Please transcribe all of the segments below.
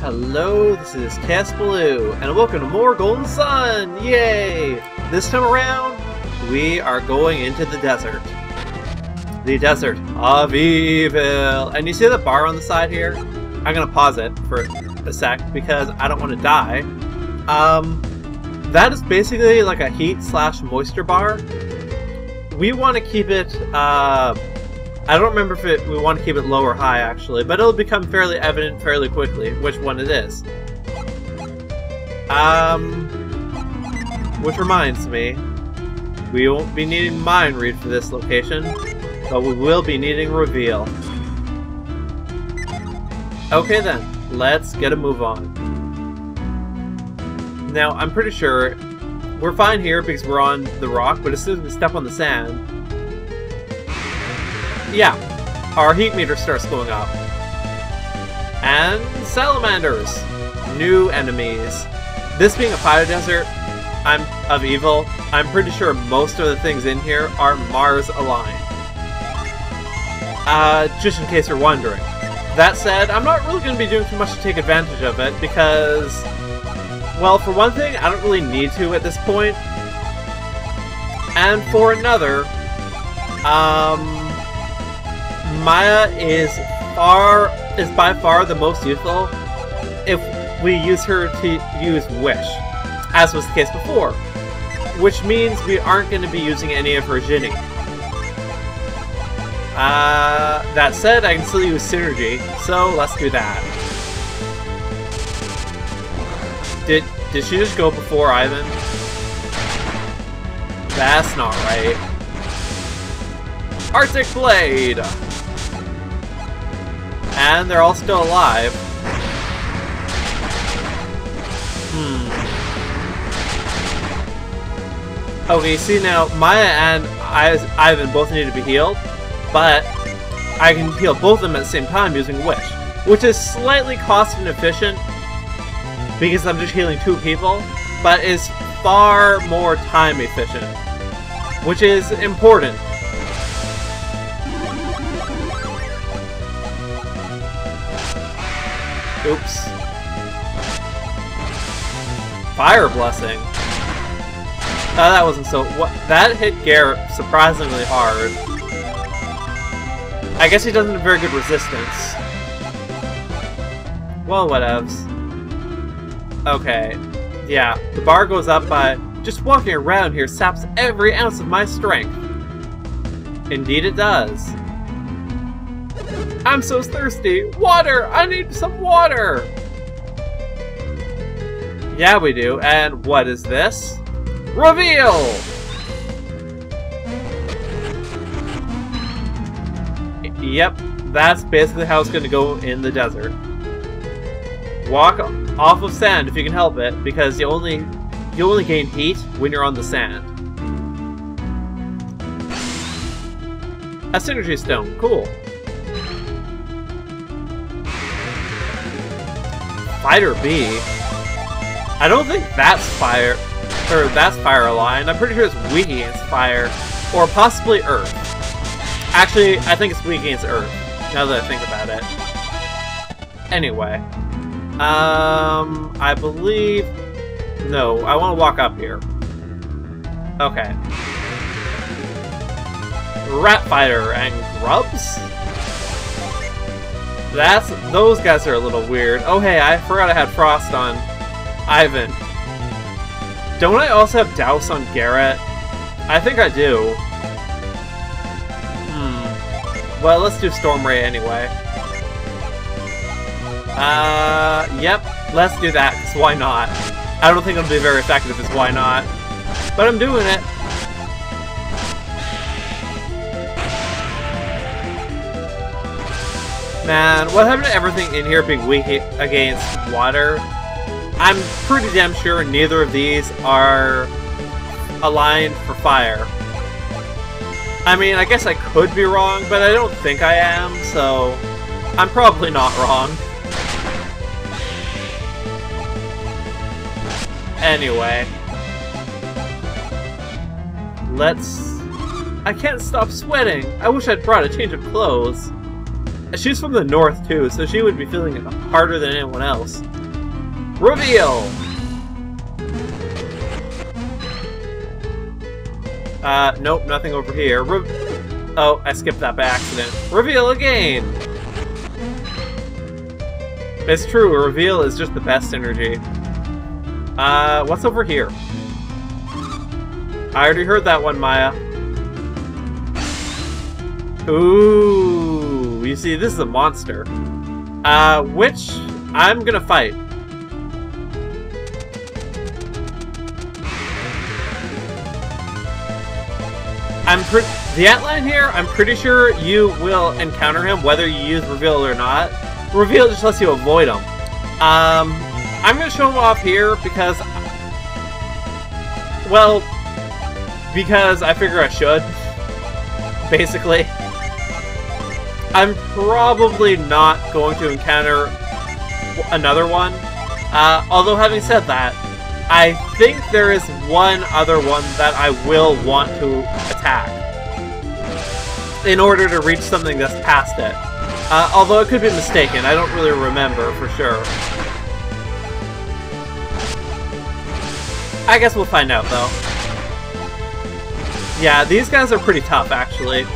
Hello, this is Kaosubaloo, and welcome to more Golden Sun! Yay! This time around, we are going into the desert. The desert of evil. And you see the bar on the side here? I'm gonna pause it for a sec because I don't want to die. Um, that is basically like a heat slash moisture bar. We want to keep it, uh, I don't remember if it, we want to keep it low or high actually, but it'll become fairly evident fairly quickly which one it is. Um, which reminds me, we won't be needing mind read for this location, but we will be needing reveal. Okay then, let's get a move on. Now, I'm pretty sure we're fine here because we're on the rock, but as soon as we step on the sand, yeah, our heat meter starts going up. And salamanders, new enemies. This being a fire desert, I'm of evil. I'm pretty sure most of the things in here are Mars aligned. Uh, just in case you're wondering. That said, I'm not really going to be doing too much to take advantage of it because, well, for one thing, I don't really need to at this point. And for another, um, Mia is far is by far the most useful if we use her to use Wish, as was the case before. Which means we aren't going to be using any of her Djinni. Uh, that said, I can still use Psynergy, so let's do that. Did, did she just go before Ivan? That's not right. Arctic Blade! And they're all still alive. Hmm. Okay, see now, Mia and Ivan both need to be healed, but I can heal both of them at the same time using Wish, which is slightly cost inefficient because I'm just healing two people, but is far more time efficient, which is important Oops. Fire Blessing. Oh, that wasn't so... What? That hit Garet surprisingly hard. I guess he doesn't have very good resistance. Well, whatevs. Okay. Yeah, the bar goes up by... Just walking around here saps every ounce of my strength. Indeed it does. I'm so thirsty! Water! I need some water! Yeah, we do. And what is this? Reveal! Yep, that's basically how it's going to go in the desert. Walk off of sand if you can help it, because you only you only gain heat when you're on the sand. A Psynergy stone, cool. Fighter Bee? I don't think that's fire, or that's fire aligned. I'm pretty sure it's weak against fire, or possibly earth. Actually, I think it's weak against earth, now that I think about it. Anyway. Um, I believe... No, I want to walk up here. Okay. Rat Fighter and Grubs? That's those guys are a little weird. Oh hey, I forgot I had Frost on Ivan. Don't I also have Douse on Garet? I think I do. Hmm. Well, let's do Storm Ray anyway. Uh, yep. Let's do that, because why not? I don't think it'll be very effective, is why not? But I'm doing it. Man, what happened to everything in here being weak against water? I'm pretty damn sure neither of these are aligned for fire. I mean, I guess I could be wrong, but I don't think I am, so I'm probably not wrong. Anyway. Let's... I can't stop sweating! I wish I'd brought a change of clothes. She's from the north too, so she would be feeling it harder than anyone else. Reveal! Uh, nope, nothing over here. Re oh, I skipped that by accident. Reveal again! It's true, reveal is just the best energy. Uh, what's over here? I already heard that one, Mia. Ooh, you see, this is a monster. Uh, which I'm gonna fight. I'm. The outline here, I'm pretty sure you will encounter him whether you use reveal or not. Reveal just lets you avoid him. Um, I'm gonna show him off here because, well, because I figure I should. Basically, I'm probably not going to encounter another one. Uh, although having said that, I think there is one other one that I will want to attack in order to reach something that's past it. Uh, although it could be mistaken, I don't really remember for sure. I guess we'll find out though. Yeah, these guys are pretty tough actually.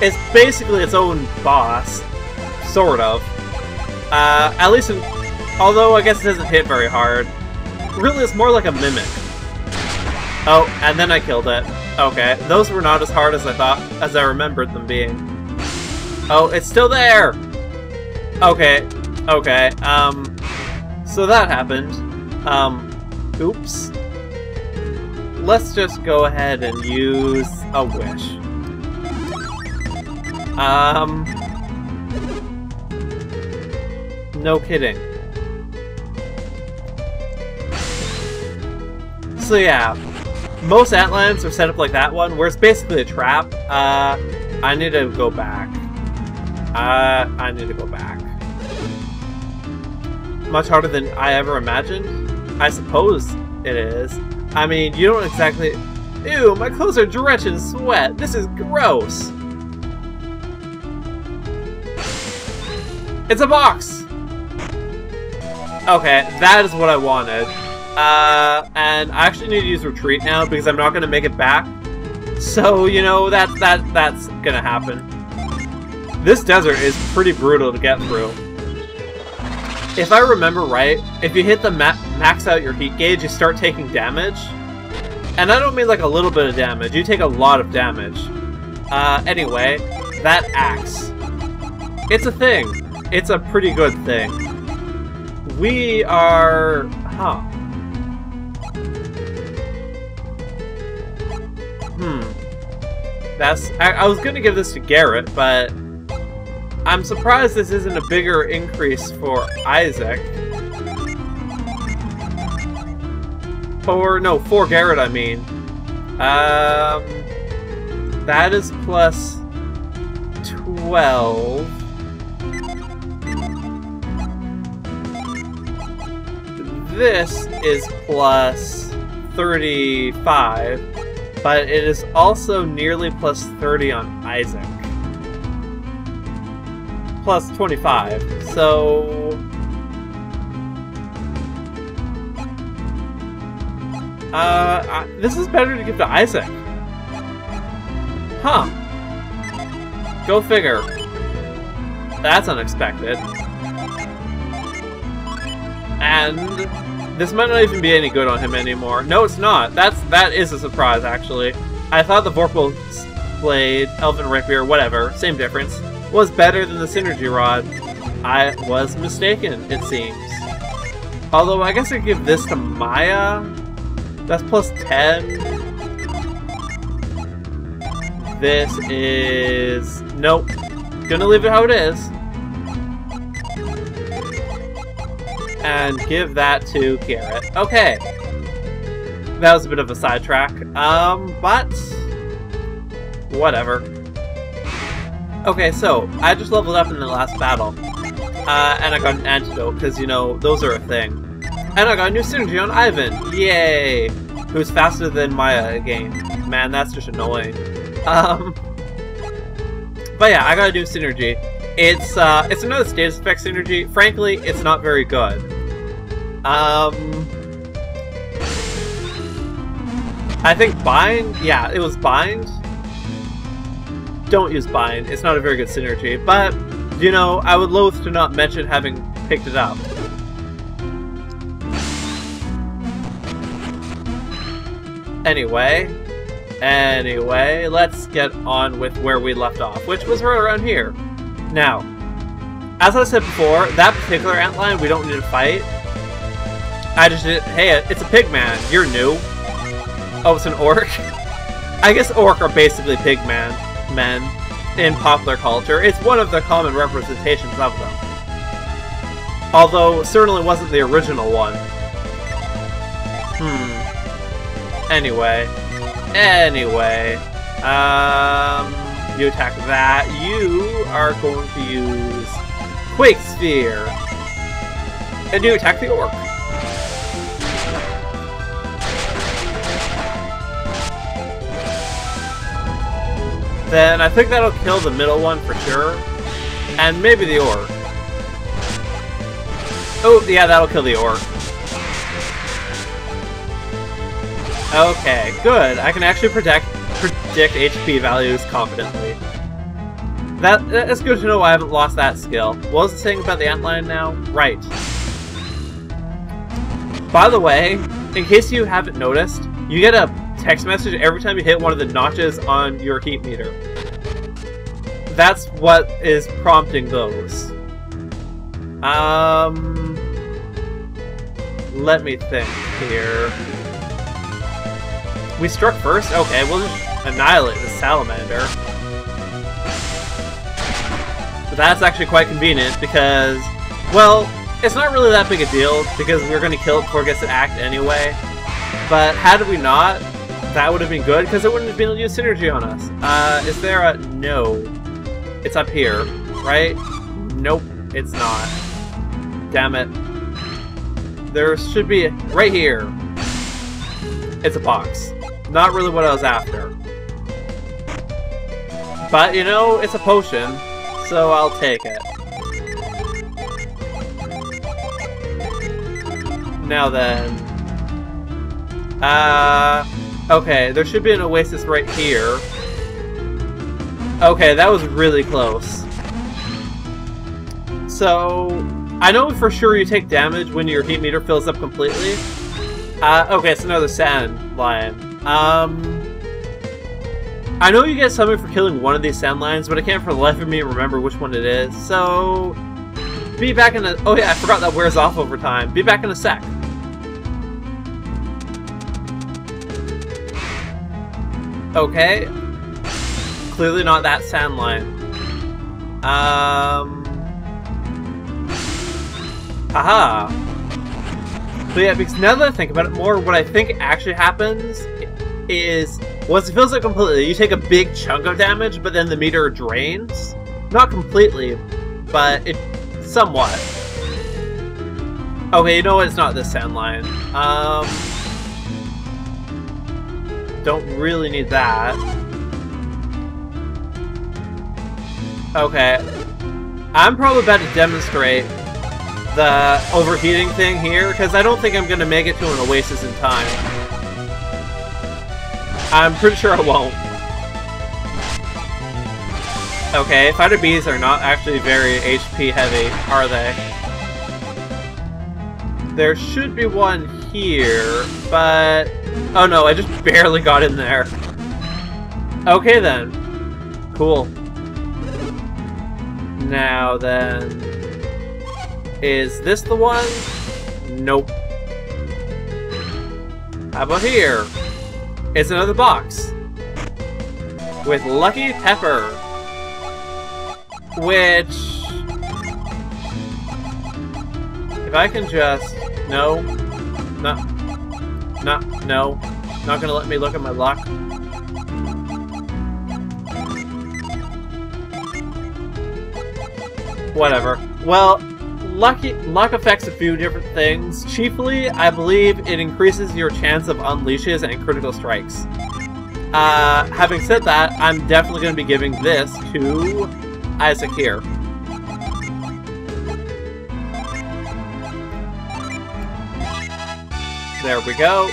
It's basically its own boss, sort of. Uh, at least, in, although I guess it doesn't hit very hard. Really, it's more like a mimic. Oh, and then I killed it. Okay, those were not as hard as I thought, as I remembered them being. Oh, it's still there! Okay, okay, um, so that happened. Um, oops. Let's just go ahead and use a wish. Um, no kidding. So yeah, most antlions are set up like that one, where it's basically a trap. Uh, I need to go back. Uh, I need to go back. Much harder than I ever imagined? I suppose it is. I mean, you don't exactly... Ew, my clothes are drenched in sweat. This is gross. It's a box! Okay, that is what I wanted. Uh, and I actually need to use retreat now because I'm not going to make it back. So, you know, that, that that's going to happen. This desert is pretty brutal to get through. If I remember right, if you hit the ma max out your heat gauge, you start taking damage. And I don't mean like a little bit of damage, you take a lot of damage. Uh, anyway, that axe. It's a thing. It's a pretty good thing. We are... Huh. Hmm. That's... I, I was gonna give this to Garet, but... I'm surprised this isn't a bigger increase for Isaac. Or, no, for Garet, I mean. Um... That is plus... 12... This is plus 35, but it is also nearly plus 30 on Isaac. Plus 25, so... Uh, I, this is better to give to Isaac. Huh. Go figure. That's unexpected. And this might not even be any good on him anymore. No, it's not. That's that is a surprise, actually. I thought the Vorpal Blade, Elven Rapier, whatever, same difference, was better than the Psynergy Rod. I was mistaken, it seems. Although, I guess I give this to Mia. That's plus 10. This is... Nope. Gonna leave it how it is. And give that to Garet. Okay. That was a bit of a sidetrack. Um, but... Whatever. Okay, so, I just leveled up in the last battle. Uh, and I got an antidote, because, you know, those are a thing. And I got a new Psynergy on Ivan! Yay! Who's faster than Mia again. Man, that's just annoying. Um... But yeah, I got a new Psynergy. It's uh, it's another status effect Psynergy. Frankly, it's not very good. Um, I think bind. Yeah, it was bind. Don't use bind. It's not a very good Psynergy. But you know, I would loathe to not mention having picked it up. Anyway, anyway, let's get on with where we left off, which was right around here. Now, as I said before, that particular antlion we don't need to fight. I just did, hey, it's a pig man, you're new. Oh, it's an orc? I guess orc are basically pig man, men in popular culture. It's one of the common representations of them. Although, certainly wasn't the original one. Hmm. Anyway. Anyway. Um, you attack that. You are going to use Quake Sphere. And you attack the orc. Then I think that'll kill the middle one for sure. And maybe the orc. Oh, yeah, that'll kill the orc. Okay, good. I can actually protect predict HP values confidently. That good to know I haven't lost that skill. What was it saying about the antlion now? Right. By the way, in case you haven't noticed, you get a text message every time you hit one of the notches on your heat meter. That's what is prompting those. Um, let me think here. We struck first? Okay, we'll just annihilate the salamander. But that's actually quite convenient because, well, it's not really that big a deal because we're going to kill it to act anyway. But had we not, that would have been good because it wouldn't have been able to use Psynergy on us. Uh, is there a... No. It's up here, right? Nope, it's not. Damn it. There should be... Right here. It's a box. Not really what I was after. But, you know, it's a potion, so I'll take it. Now then... Uh... Okay, there should be an oasis right here. Okay, that was really close. So, I know for sure you take damage when your heat meter fills up completely. Uh, okay, it's another sand lion. Um... I know you get something for killing one of these sand lions, but I can't for the life of me remember which one it is, so... Be back in a... Oh yeah, I forgot that wears off over time. Be back in a sec. Okay. Clearly not that sand lion. Um... Haha. But yeah, because now that I think about it more, what I think actually happens is once it fills up completely, you take a big chunk of damage, but then the meter drains. Not completely, but it somewhat. Okay, you know what? It's not this sand lion. Um, don't really need that. Okay. I'm probably about to demonstrate the overheating thing here, because I don't think I'm going to make it to an oasis in time. I'm pretty sure I won't. Okay, fighter bees are not actually very HP heavy, are they? There should be one here, but... Oh no, I just barely got in there. Okay then. Cool. Now then... Is this the one? Nope. How about here? It's another box. With Lucky Pepper. Which... If I can just... No. Not... Not... No. Not gonna let me look at my luck. Whatever. Well, luck, luck affects a few different things. Chiefly, I believe it increases your chance of unleashes and critical strikes. Uh, having said that, I'm definitely going to be giving this to Isaac here. There we go.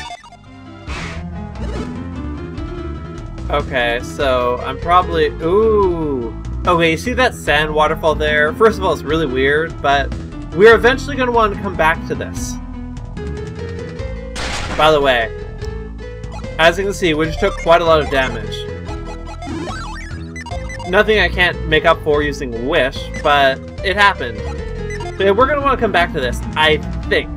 Okay, so I'm probably... Ooh! Okay, you see that sand waterfall there? First of all, it's really weird, but we're eventually going to want to come back to this. By the way, as you can see, we just took quite a lot of damage. Nothing I can't make up for using Wish, but it happened. we're going to want to come back to this, I think.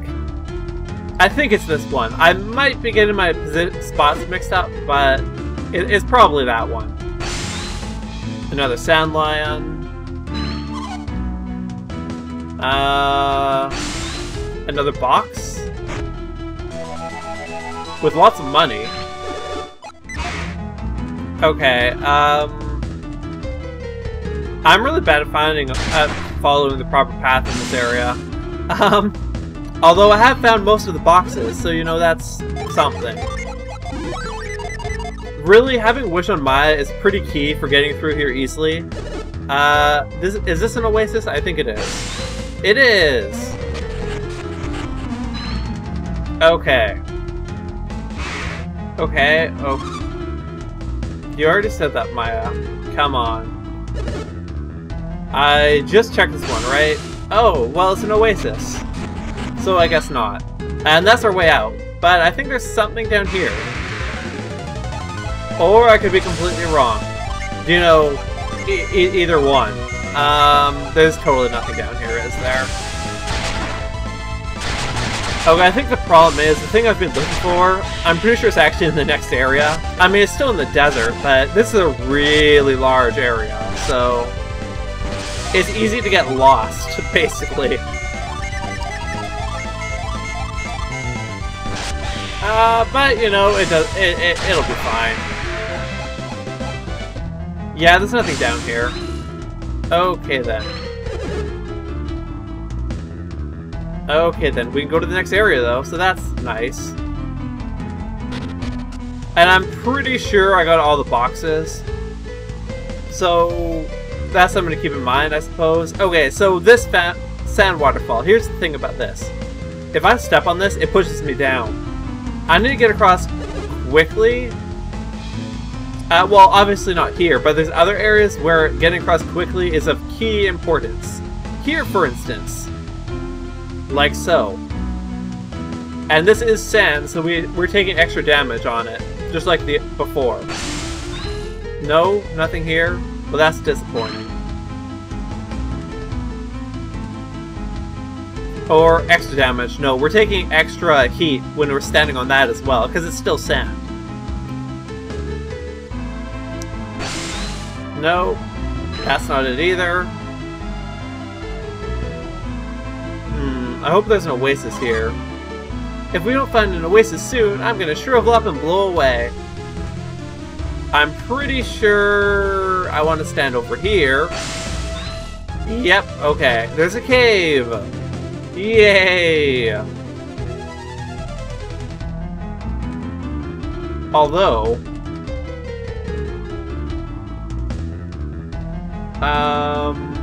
I think it's this one. I might be getting my spots mixed up, but it's probably that one. Another Sand Lion. Uh, another box? With lots of money. Okay, um... I'm really bad at finding, uh, following the proper path in this area. Um, although I have found most of the boxes, so you know that's something. Really, having Wish on Mia is pretty key for getting through here easily. Uh, this, is this an oasis? I think it is. It is! Okay. Okay, oh. You already said that, Mia. Come on. I just checked this one, right? Oh, well, it's an oasis. So I guess not. And that's our way out. But I think there's something down here. Or I could be completely wrong. You know, e either one. Um, there's totally nothing down here, is there? Okay, I think the problem is, the thing I've been looking for, I'm pretty sure it's actually in the next area. I mean, it's still in the desert, but this is a really large area, so it's easy to get lost, basically. Uh, but, you know, it does, it, it, it'll be fine. Yeah, there's nothing down here. Okay, then. Okay, then. We can go to the next area, though, so that's nice. And I'm pretty sure I got all the boxes. So, that's something to keep in mind, I suppose. Okay, so this sand waterfall. Here's the thing about this. If I step on this, it pushes me down. I need to get across quickly. Uh, well, obviously not here, but there's other areas where getting across quickly is of key importance. Here, for instance. Like so. And this is sand, so we, we're taking extra damage on it, just like the before. No, nothing here. Well, that's disappointing. Or extra damage. No, we're taking extra heat when we're standing on that as well, because it's still sand. No, that's not it either. Hmm, I hope there's an oasis here. If we don't find an oasis soon, I'm gonna shrivel up and blow away. I'm pretty sure I want to stand over here. Yep, okay. There's a cave! Yay! Although... Um...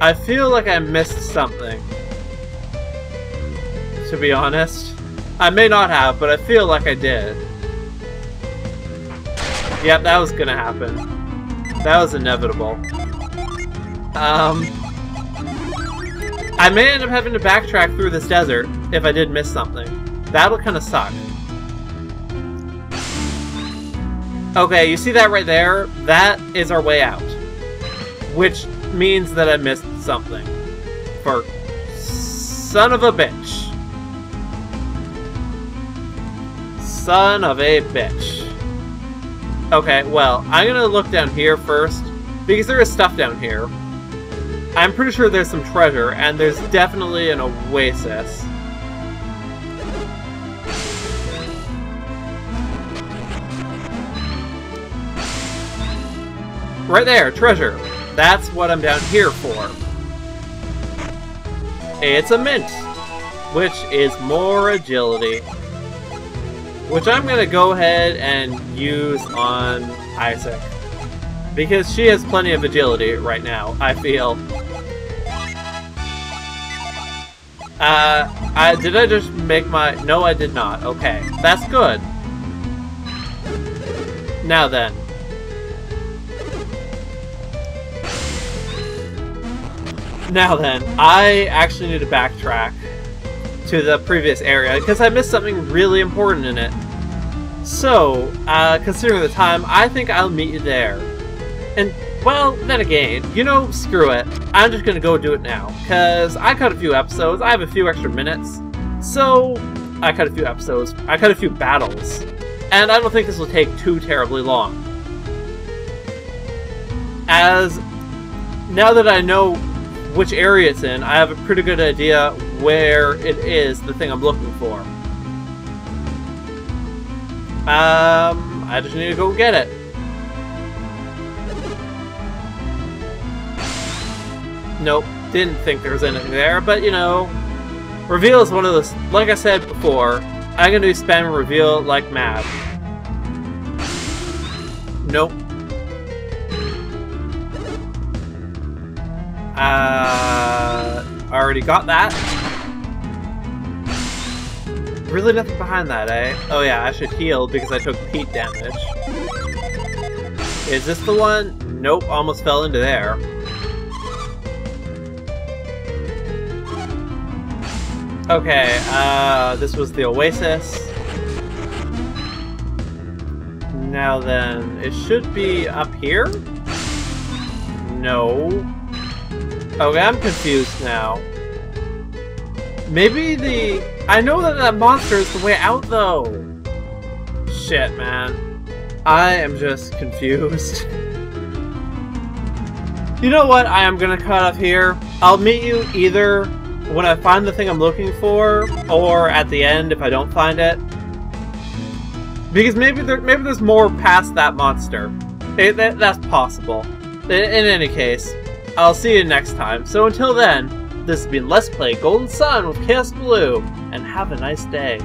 I feel like I missed something. To be honest. I may not have, but I feel like I did. Yep, that was gonna happen. That was inevitable. Um... I may end up having to backtrack through this desert if I did miss something. That'll kind of suck. Okay, you see that right there? That is our way out. Which means that I missed something. For son of a bitch. Son of a bitch. Okay, well, I'm gonna look down here first, because there is stuff down here. I'm pretty sure there's some treasure, and there's definitely an oasis. Right there, treasure. That's what I'm down here for. It's a mint, which is more agility. Which I'm going to go ahead and use on Isaac. Because she has plenty of agility right now, I feel. Uh, I, did I just make my... No, I did not. Okay, that's good. Now then. Now then, I actually need to backtrack to the previous area because I missed something really important in it. So, uh, considering the time, I think I'll meet you there. And, well, then again, you know, screw it. I'm just gonna go do it now, because I cut a few episodes, I have a few extra minutes, so I cut a few episodes, I cut a few battles, and I don't think this will take too terribly long. As, now that I know which area it's in, I have a pretty good idea where it is the thing I'm looking for. Um, I just need to go get it. Nope, didn't think there was anything there, but you know, reveal is one of those, like I said before, I'm gonna spamming reveal like mad. Nope. Uh, already got that. Really nothing behind that, eh? Oh yeah, I should heal because I took Pete damage. Is this the one? Nope, almost fell into there. Okay, uh, this was the Oasis. Now then, it should be up here? No. Okay, I'm confused now. Maybe the... I know that that monster is the way out, though! Shit, man. I am just confused. you know what? I am gonna cut off here. I'll meet you either when I find the thing I'm looking for, or at the end if I don't find it. Because maybe there, maybe there's more past that monster. It, that, that's possible. In, in any case, I'll see you next time. So until then, this has been Let's Play Golden Sun with Kaosubaloo, and have a nice day.